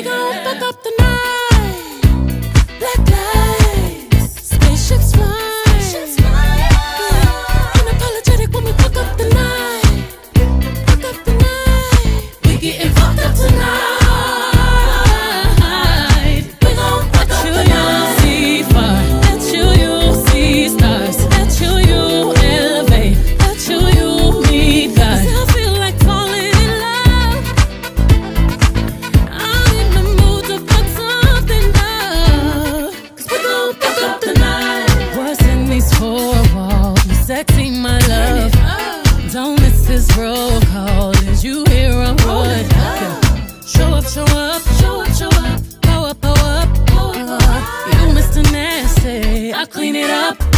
we gon' fuck up the night. I clean it up.